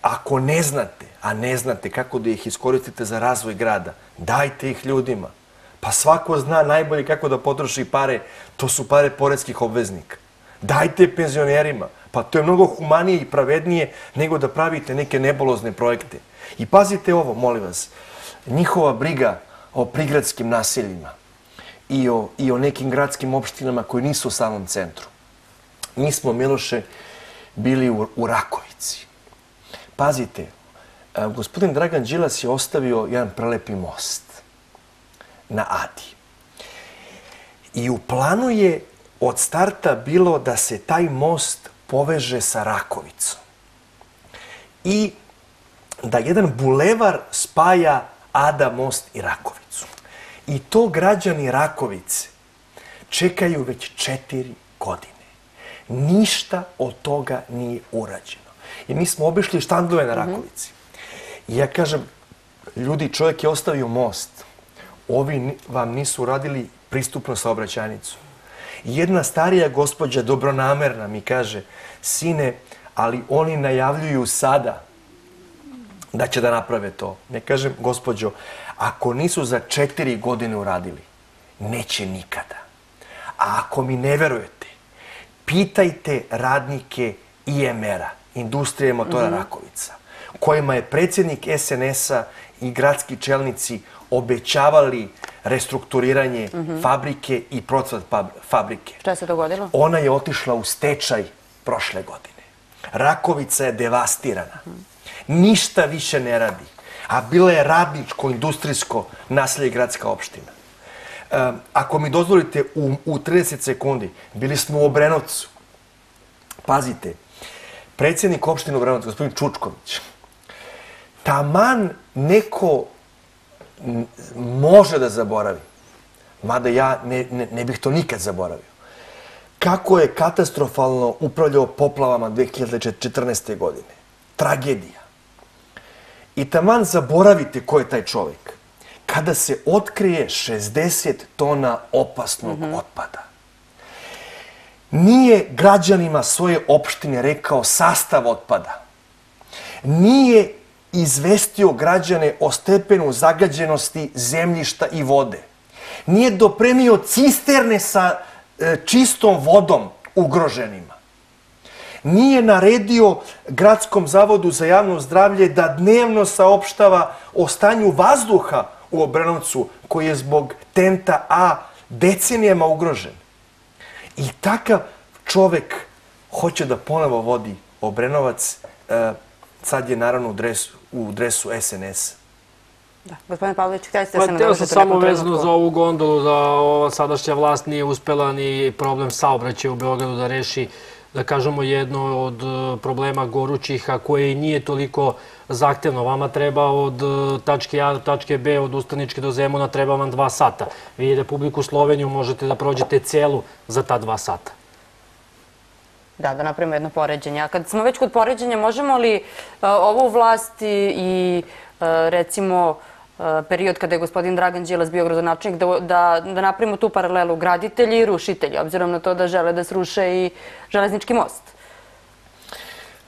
Speaker 2: Ako ne znate, a ne znate kako da ih iskoristite za razvoj grada, dajte ih ljudima. Pa svako zna najbolje kako da potroši pare, to su pare porezkih obveznika. Dajte penzionerima. Pa to je mnogo humanije i pravednije nego da pravite neke nebolozne projekte. I pazite ovo, molim vas, njihova briga o prigradskim naseljima i o, i o nekim gradskim opštinama koji nisu u samom centru. Mi smo, Miloše, bili u, u Rakovici. Pazite, e, gospodin Dragan Đilas je ostavio jedan prelepi most na Adi. I u planu je od starta bilo da se taj most poveže sa Rakovicom. I da jedan bulevar spaja Ada most i Rakovicu. I to građani Rakovice čekaju već četiri godine. Ništa od toga nije urađeno. I mi smo obišli štandove na mhm. Rakovici. I ja kažem, ljudi, čovjek je ostavio most. Ovi vam nisu uradili pristupnu saobraćajnicu. Jedna starija gospođa, dobronamerna, mi kaže, sine, ali oni najavljuju sada da će da naprave to. Ne kažem, gospođo, ako nisu za četiri godine uradili, neće nikada. A ako mi ne verujete, pitajte radnike IMR-a, Industrije motora mm -hmm. Rakovica, kojima je predsjednik SNS-a i gradski čelnici obećavali restrukturiranje mm -hmm. fabrike i procvat fabrike.
Speaker 1: Šta se dogodilo?
Speaker 2: Ona je otišla u stečaj prošle godine. Rakovica je devastirana. Mm -hmm. Ništa više ne radi. A bila je radničko, industrijsko naselje gradska opština. E, ako mi dozvolite, u, u 30 sekundi bili smo u Obrenovcu. Pazite, predsjednik opštine Obrenovca, gospodin Čučković, taman neko može da zaboravi, mada ja ne, ne, ne bih to nikad zaboravio, kako je katastrofalno upravljao poplavama 2014. godine. Tragedija. I taman zaboravite ko je taj čovjek. Kada se otkrije 60 tona opasnog mm -hmm. otpada. nije građanima svoje opštine rekao sastav otpada. Nije izvestio građane o stepenu zagađenosti zemljišta i vode. Nije dopremio cisterne sa e, čistom vodom ugroženima. Nije naredio Gradskom zavodu za javno zdravlje da dnevno saopštava o stanju vazduha u Obrenovcu koji je zbog tenta A decenijama ugrožen. I takav čovek hoće da ponovo vodi Obrenovac, e, sad je naravno u dresu, u dresu SNS.
Speaker 1: Da. Gospodin Pavlović, htjeli ste
Speaker 3: Pa,
Speaker 1: se nadovežete
Speaker 3: samo vezano
Speaker 1: trenutku?
Speaker 3: za ovu gondolu, da ova sadašnja vlast nije uspela ni problem saobraćaja u Beogradu da reši, da kažemo, jedno od e, problema gorućih, a koje i nije toliko zahtevno. Vama treba od e, tačke A do tačke B, od Ustaničke do Zemuna, treba vam dva sata. Vi Republiku Sloveniju možete da prođete celu za ta dva sata.
Speaker 1: Da, da napravimo jedno poređenje. A kad smo već kod poređenja, možemo li e, ovu vlast i, e, recimo e, period kada je gospodin Dragan Đilas bio gradonačelnik, da, da, da napravimo tu paralelu graditelji i rušitelji, obzirom na to da žele da sruše i železnički most?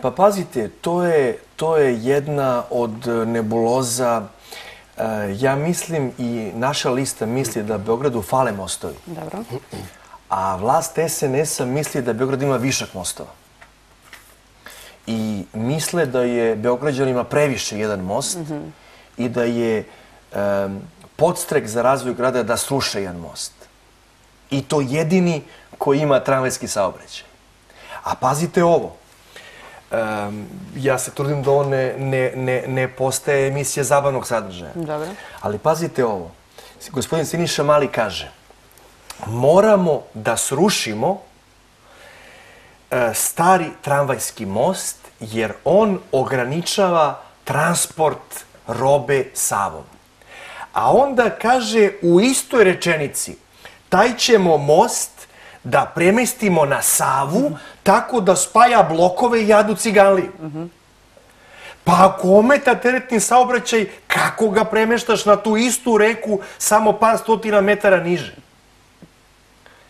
Speaker 2: Pa pazite, to je, to je jedna od nebuloza. Ja mislim i naša lista misli da Beogradu fale mostovi.
Speaker 1: Dobro.
Speaker 2: A vlast SNS-a misli da Beograd ima višak mostova. I misle da je Beograđanima previše jedan most i da je um, podstrek za razvoj grada da sruše jedan most. I to jedini koji ima tramvajski saobraćaj. A pazite ovo. Um, ja se trudim da on ne, ne, ne, ne postaje emisija zabavnog sadržaja. Ali pazite ovo. Gospodin Siniša Mali kaže moramo da srušimo e, stari tramvajski most jer on ograničava transport robe Savom. A onda kaže u istoj rečenici taj ćemo most da premestimo na Savu tako da spaja blokove i jadu ciganliju. Pa ako ometa teretni saobraćaj, kako ga premeštaš na tu istu reku samo par stotina metara niže?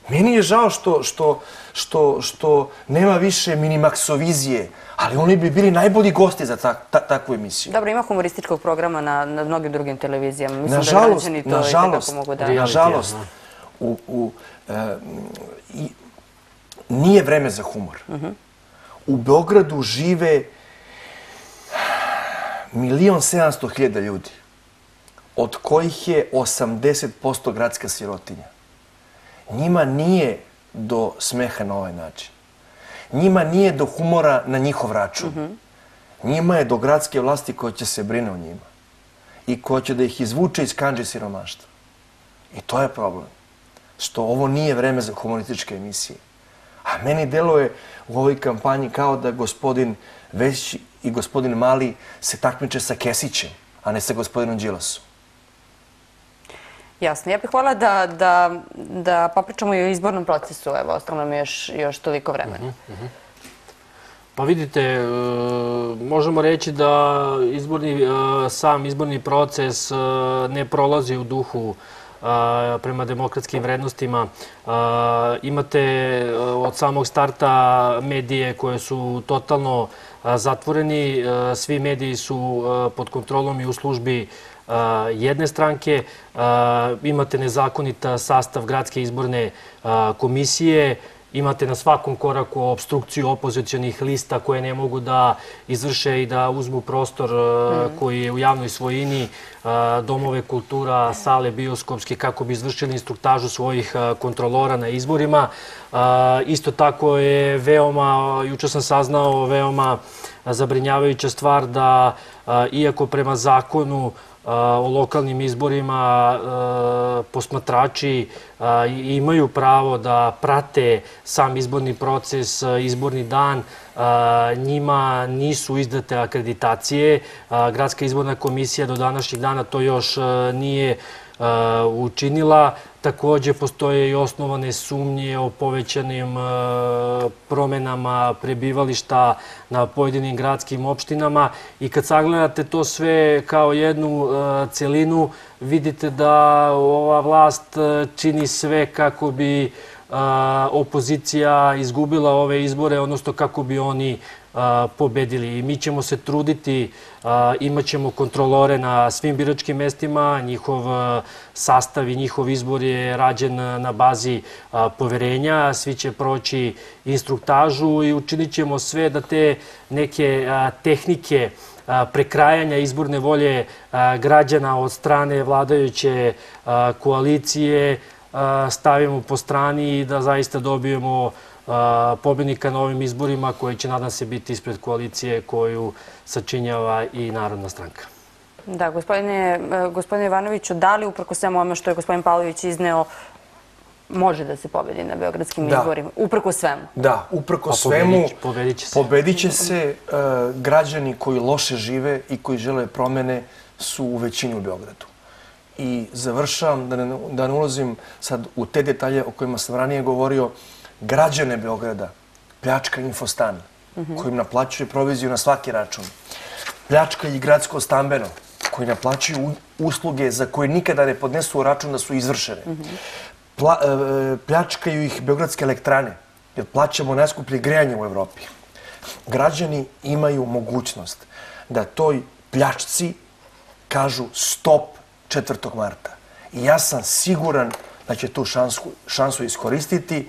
Speaker 2: Meni je žao što, što, što, što nema više minimaksovizije, ali oni bi bili najbolji gosti za ta, ta, takvu emisiju.
Speaker 1: Dobro, ima humorističkog programa na, na mnogim drugim televizijama. Mislim da
Speaker 2: Nažalost,
Speaker 1: građani to
Speaker 2: nažalost,
Speaker 1: itekako mogu da...
Speaker 2: Nažalost,
Speaker 3: aha.
Speaker 2: u, u, e, i, nije vreme za humor. U Beogradu žive milion sedamsto hiljada ljudi, od kojih je 80% gradska sirotinja. Njima nije do smeha na ovaj način. Njima nije do humora na njihov račun. Njima je do gradske vlasti koja će se brine o njima i koja će da ih izvuče iz kanđe siromaštva. I to je problem. Što ovo nije vreme za humorističke emisije. A meni deluje u ovoj kampanji kao da gospodin Već i gospodin Mali se takmiče sa Kesićem, a ne sa gospodinom Đilasom.
Speaker 1: Jasno. Ja bih hvala da, da, da popričamo i o izbornom procesu. Evo, ostalo nam je još, još toliko vremena. Mhm, mhm.
Speaker 3: Pa vidite, e, možemo reći da izborni, e, sam izborni proces e, ne prolazi u duhu prema demokratskim vrednostima. Imate od samog starta medije koje su totalno zatvoreni. Svi mediji su pod kontrolom i u službi jedne stranke. Imate nezakonita sastav gradske izborne komisije. Imate na svakom koraku obstrukciju opozicijonih lista koje ne mogu da izvrše i da uzmu prostor koji je u javnoj svojini, domove kultura, sale bioskopske, kako bi izvršili instruktažu svojih kontrolora na izborima. Isto tako je veoma, juče sam saznao, veoma zabrinjavajuća stvar da, iako prema zakonu o lokalnim izborima posmatrači imaju pravo da prate sam izborni proces, izborni dan. Njima nisu izdate akreditacije. Gradska izborna komisija do današnjeg dana to još nije učinila. Uh, učinila. Također postoje i osnovane sumnje o povećanim uh, promenama prebivališta na pojedinim gradskim opštinama i kad sagledate to sve kao jednu uh, celinu, vidite da ova vlast čini sve kako bi opozicija izgubila ove izbore, odnosno kako bi oni pobedili. I mi ćemo se truditi, imat ćemo kontrolore na svim biračkim mestima, njihov sastav i njihov izbor je rađen na bazi poverenja, svi će proći instruktažu i učinit ćemo sve da te neke tehnike prekrajanja izborne volje građana od strane vladajuće koalicije stavimo po strani i da zaista dobijemo pobjednika na ovim izborima koji će, nadam se, biti ispred koalicije koju sačinjava i Narodna stranka.
Speaker 1: Da, gospodine Ivanoviću, da li uprko svemu ono što je gospodin Pavlović izneo, može da se pobedi na Beogradskim izborima? Uprko svemu?
Speaker 2: Da, uprko svemu pobedit će se. Građani koji loše žive i koji žele promene su u većini u Beogradu. I završavam, da ne ulazim sad u te detalje o kojima sam ranije govorio, građane Beograda pljačka infostan kojim naplaćuje proviziju na svaki račun. Pljačka i gradsko stambeno koji naplaćuju usluge za koje nikada ne podnesu račun da su izvršene. E, pljačkaju ih Beogradske elektrane jer plaćamo najskuplje grejanje u Evropi. Građani imaju mogućnost da toj pljačci kažu stop 4. marta. I ja sam siguran da će tu šansu iskoristiti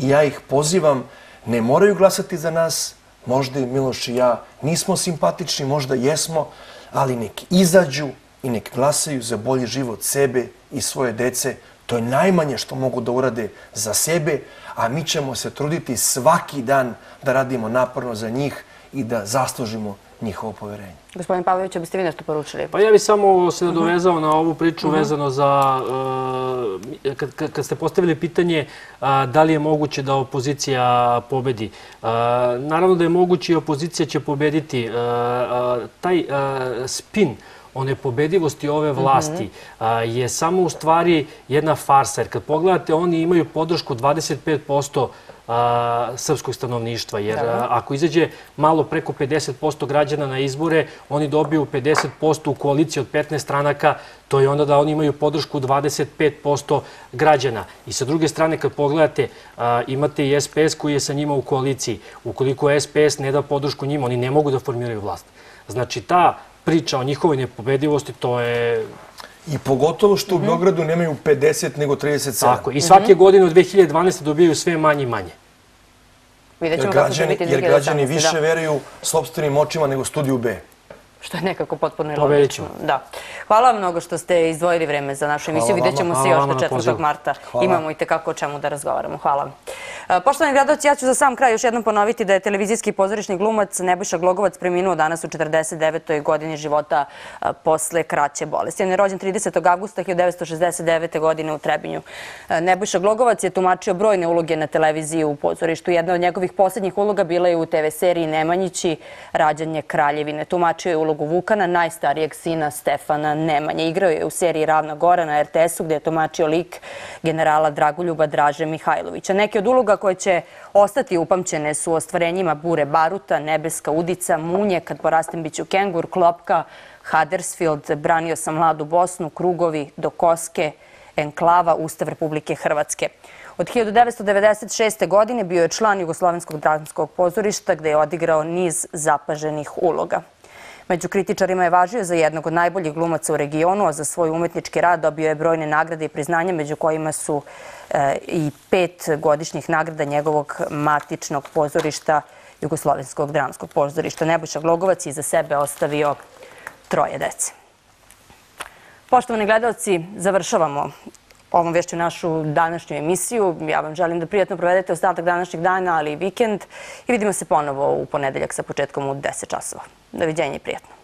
Speaker 2: i ja ih pozivam, ne moraju glasati za nas, možda i Miloš i ja nismo simpatični, možda jesmo, ali nek izađu i nek glasaju za bolji život sebe i svoje dece. To je najmanje što mogu da urade za sebe, a mi ćemo se truditi svaki dan da radimo naporno za njih i da zaslužimo njihovo poverenje.
Speaker 1: Gospodin Pavlović, biste vi nešto poručili?
Speaker 3: Pa ja bih samo se dovezao na ovu priču mhm. vezano za... E, kad ste postavili pitanje da li je moguće da opozicija pobedi. Naravno da je moguće i opozicija će pobediti. Taj spin o nepobedivosti ove vlasti mhm. je samo u stvari jedna farsa. Jer kad pogledate, oni imaju podršku 25% srpskog stanovništva. Jer ako izađe malo preko 50% građana na izbore, oni dobiju 50% u koaliciji od 15 stranaka, to je onda da oni imaju podršku 25% građana. I sa druge strane, kad pogledate, imate i SPS koji je sa njima u koaliciji. Ukoliko SPS ne da podršku njima, oni ne mogu da formiraju vlast. Znači, ta priča o njihovoj nepobedivosti, to je...
Speaker 2: I pogotovo što u mhm. Beogradu nemaju 50 nego 37.
Speaker 3: Tako, i svake godine od 2012. dobijaju sve manje i manje.
Speaker 2: Jer građani više veruju sobstvenim očima nego studiju B.
Speaker 1: Što je nekako potpuno ilogično. Da. Hvala vam mnogo što ste izdvojili vreme za našu emisiju. Vidjet ćemo se još do 4. marta. Imamo i tekako o čemu da razgovaramo. Hvala. E, poštovani gledalci, ja ću za sam kraj još jednom ponoviti da je televizijski pozorišni glumac Nebojša Glogovac preminuo danas u 49. godini života e, posle kraće bolesti. On je rođen 30. augusta 1969. godine u Trebinju. E, Nebojša Glogovac je tumačio brojne uloge na televiziji u pozorištu. Jedna od njegovih posljednjih uloga bila je u TV seriji Nemanjići, Rađanje kraljevine. Tumačio je ulogu Vukana, najstarijeg sina Stefana Nemanje. Igrao je u seriji Ravna Gora na RTS-u gdje je tumačio lik generala Draguljuba Draže Mihajlovića. Neke od uloga koje će ostati upamćene su ostvarenjima Bure Baruta, Nebeska Udica, Munje, Kad porastem biću Kengur, Klopka, Huddersfield, Branio sam mladu Bosnu, Krugovi, Dokoske, Enklava, Ustav Republike Hrvatske. Od 1996. godine bio je član Jugoslovenskog dramskog pozorišta gde je odigrao niz zapaženih uloga. Među kritičarima je važio za jednog od najboljih glumaca u regionu, a za svoj umetnički rad dobio je brojne nagrade i priznanja, među kojima su e, i pet godišnjih nagrada njegovog matičnog pozorišta, Jugoslovenskog dramskog pozorišta. Nebojša Glogovac je za sebe ostavio troje dece. Poštovani gledalci, završavamo ovom vešću našu današnju emisiju. Ja vam želim da prijatno provedete ostatak današnjeg dana, ali i vikend. I vidimo se ponovo u ponedeljak sa početkom u 10 časova. Doviđenje i prijatno.